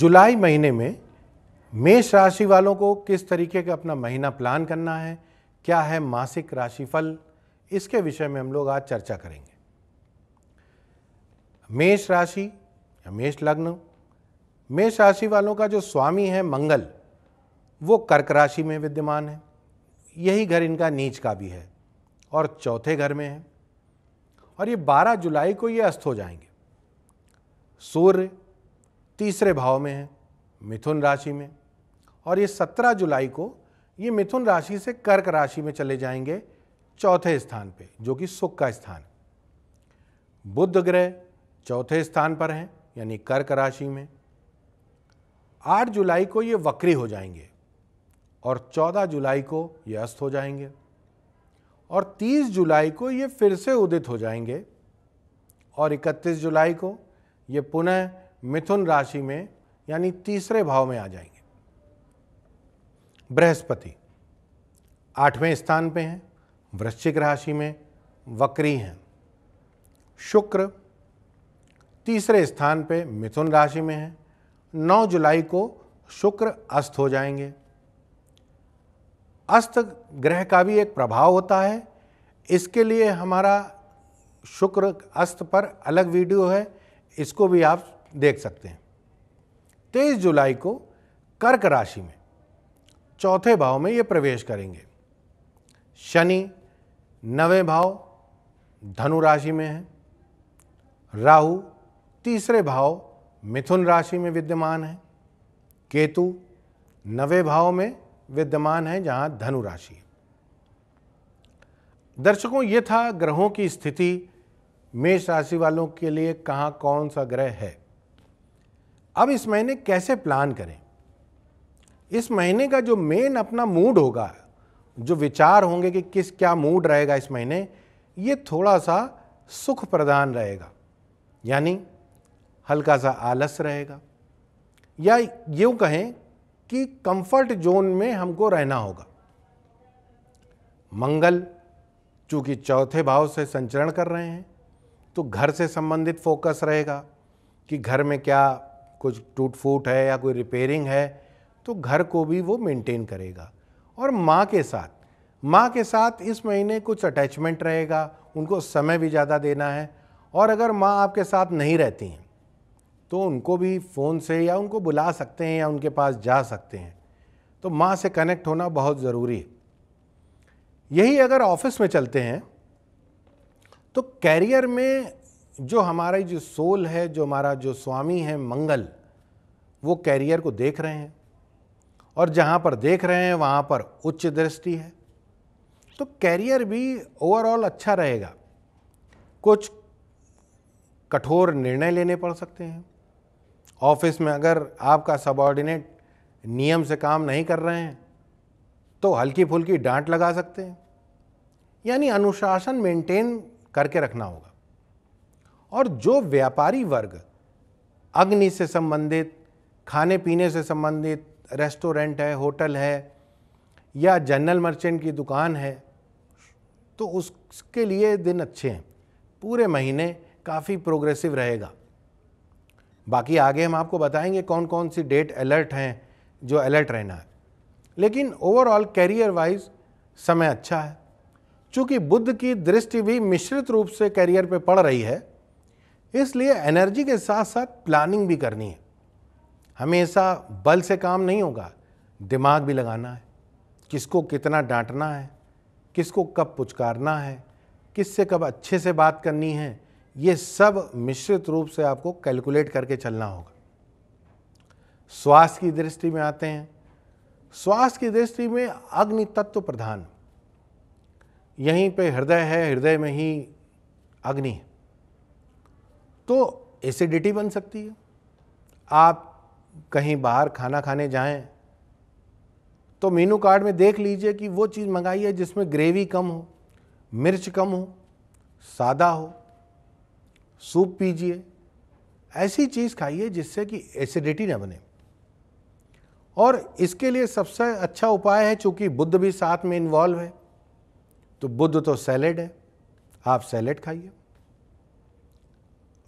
जुलाई महीने में मेष राशि वालों को किस तरीके का अपना महीना प्लान करना है, क्या है मासिक राशिफल, इसके विषय में हम लोग आज चर्चा करेंगे। मेष राशि या मेष लग्न, मेष राशि वालों का जो स्वामी है मंगल, वो कर्क राशि में विद्यमान है। यही घर इनका नीच का भी है और चौथे घर में है और ये 12 जुलाई को ये अस्त हो जाएँगे। सूर्य तीसरे भाव में है, मिथुन राशि में। और ये 17 जुलाई को ये मिथुन राशि से कर्क राशि में चले जाएँगे चौथे स्थान पे, जो कि सुख का स्थान। बुद्ध ग्रह चौथे स्थान पर हैं, यानी कर्क राशि में। 8 जुलाई को ये वक्री हो जाएँगे और 14 जुलाई को ये अस्त हो जाएँगे। और 30 जुलाई को ये फिर से उदित हो जाएँगे और 31 जुलाई को ये पुनः मिथुन राशि में, यानी तीसरे भाव में आ जाएँगे। बृहस्पति आठवें स्थान पे हैं, वृश्चिक राशि में वक्री हैं। शुक्र तीसरे स्थान पे मिथुन राशि में है 9 जुलाई को शुक्र अस्त हो जाएँगे। अस्त ग्रह का भी एक प्रभाव होता है, इसके लिए हमारा शुक्र अस्त पर अलग वीडियो है, इसको भी आप देख सकते हैं। तेईस जुलाई को कर्क राशि में, चौथे भाव में ये प्रवेश करेंगे। शनि नवे भाव धनु राशि में है। राहु तीसरे भाव मिथुन राशि में विद्यमान है। केतु नवे भाव में विद्यमान है, जहाँ धनु राशि दर्शकों, ये था ग्रहों की स्थिति। मेष राशि वालों के लिए कहाँ कौन सा ग्रह है? अब इस महीने कैसे प्लान करें? इस महीने का जो मेन अपना मूड होगा, जो विचार होंगे कि किस क्या मूड रहेगा इस महीने, ये थोड़ा सा सुख प्रदान रहेगा। यानी हल्का सा आलस रहेगा। या यूँ कहें कि कंफर्ट जोन में हमको रहना होगा। मंगल, चूँकि चौथे भाव से संचरण कर रहे हैं तो घर से संबंधित फोकस रहेगा कि घर में क्या कुछ टूट फूट है या कोई रिपेयरिंग है तो घर को भी वो मेंटेन करेगा। और माँ के साथ, माँ के साथ इस महीने कुछ अटैचमेंट रहेगा, उनको समय भी ज़्यादा देना है। और अगर माँ आपके साथ नहीं रहती हैं तो उनको भी फ़ोन से या उनको बुला सकते हैं या उनके पास जा सकते हैं। तो माँ से कनेक्ट होना बहुत ज़रूरी है। यही अगर ऑफ़िस में चलते हैं तो कैरियर में जो हमारा जो सोल है, जो हमारा जो स्वामी है मंगल, वो कैरियर को देख रहे हैं। और जहाँ पर देख रहे हैं, वहाँ पर उच्च दृष्टि है। तो कैरियर भी ओवरऑल अच्छा रहेगा। कुछ कठोर निर्णय लेने पड़ सकते हैं। ऑफ़िस में अगर आपका सबॉर्डिनेट नियम से काम नहीं कर रहे हैं तो हल्की फुल्की डांट लगा सकते हैं। यानी अनुशासन मेंटेन करके रखना होगा। और जो व्यापारी वर्ग, अग्नि से संबंधित, खाने पीने से संबंधित, रेस्टोरेंट है, होटल है, या जनरल मर्चेंट की दुकान है तो उसके लिए दिन अच्छे हैं। पूरे महीने काफ़ी प्रोग्रेसिव रहेगा। बाकी आगे हम आपको बताएँगे कौन कौन सी डेट अलर्ट हैं, जो अलर्ट रहना है। लेकिन ओवरऑल कैरियर वाइज समय अच्छा है। चूँकि बुद्ध की दृष्टि भी मिश्रित रूप से कैरियर पे पड़ रही है इसलिए एनर्जी के साथ साथ प्लानिंग भी करनी है। हमेशा बल से काम नहीं होगा, दिमाग भी लगाना है। किसको कितना डांटना है, किसको कब पुचकारना है, किससे कब अच्छे से बात करनी है, ये सब मिश्रित रूप से आपको कैलकुलेट करके चलना होगा। स्वास्थ्य की दृष्टि में आते हैं। स्वास्थ्य की दृष्टि में अग्नि तत्व प्रधान। यहीं पे हृदय है, हृदय में ही अग्नि है। तो एसिडिटी बन सकती है। आप कहीं बाहर खाना खाने जाएँ तो मेनू कार्ड में देख लीजिए कि वो चीज़ मंगाई है जिसमें ग्रेवी कम हो, मिर्च कम हो, सादा हो, सूप पीजिए, ऐसी चीज़ खाइए जिससे कि एसिडिटी ना बने। और इसके लिए सबसे अच्छा उपाय है, चूँकि बुद्ध भी साथ में इन्वॉल्व है तो बुद्ध तो सैलेड है, आप सैलेड खाइए।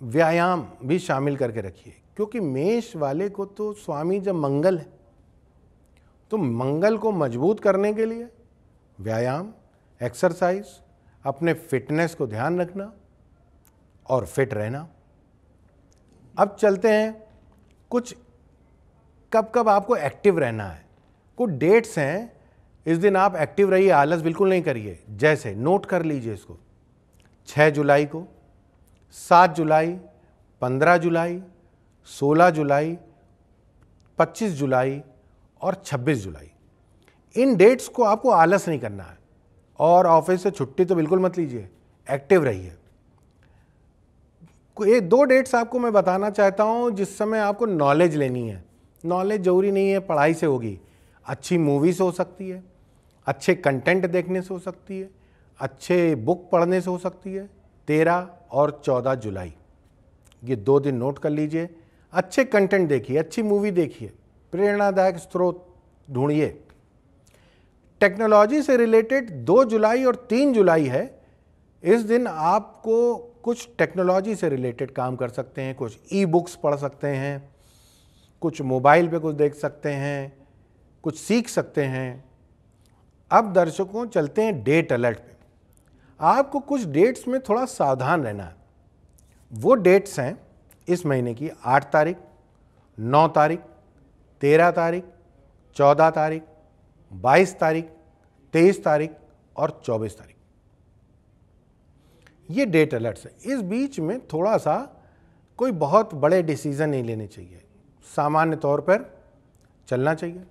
व्यायाम भी शामिल करके रखिए। क्योंकि मेष वाले को तो स्वामी जब मंगल है तो मंगल को मज़बूत करने के लिए व्यायाम, एक्सरसाइज, अपने फिटनेस को ध्यान रखना और फिट रहना। अब चलते हैं, कुछ कब कब आपको एक्टिव रहना है। कुछ डेट्स हैं, इस दिन आप एक्टिव रहिए, आलस बिल्कुल नहीं करिए। जैसे, नोट कर लीजिए इसको। 6 जुलाई को 7 जुलाई 15 जुलाई 16 जुलाई 25 जुलाई और 26 जुलाई। इन डेट्स को आपको आलस नहीं करना है और ऑफ़िस से छुट्टी तो बिल्कुल मत लीजिए, एक्टिव रहिए। ये दो डेट्स आपको मैं बताना चाहता हूँ जिस समय आपको नॉलेज लेनी है। नॉलेज ज़रूरी नहीं है, पढ़ाई से होगी। अच्छी मूवीज़ हो सकती है, अच्छे कंटेंट देखने से हो सकती है, अच्छे बुक पढ़ने से हो सकती है तेरह और चौदह जुलाई। ये दो दिन नोट कर लीजिए। अच्छे कंटेंट देखिए, अच्छी मूवी देखिए। प्रेरणादायक स्रोत ढूंढिए। टेक्नोलॉजी से रिलेटेड दो जुलाई और तीन जुलाई है। इस दिन आपको कुछ टेक्नोलॉजी से रिलेटेड काम कर सकते हैं, कुछ ई बुक्स पढ़ सकते हैं, कुछ मोबाइल पे कुछ देख सकते हैं, कुछ सीख सकते हैं। अब दर्शकों, चलते हैं डेट अलर्ट पे। आपको कुछ डेट्स में थोड़ा सावधान रहना है। वो डेट्स हैं इस महीने की आठ तारीख, नौ तारीख, तेरह तारीख, चौदह तारीख, बाईस तारीख, तेईस तारीख और चौबीस तारीख। ये डेट अलर्ट्स है। इस बीच में थोड़ा सा कोई बहुत बड़े डिसीज़न नहीं लेने चाहिए। सामान्य तौर पर चलना चाहिए।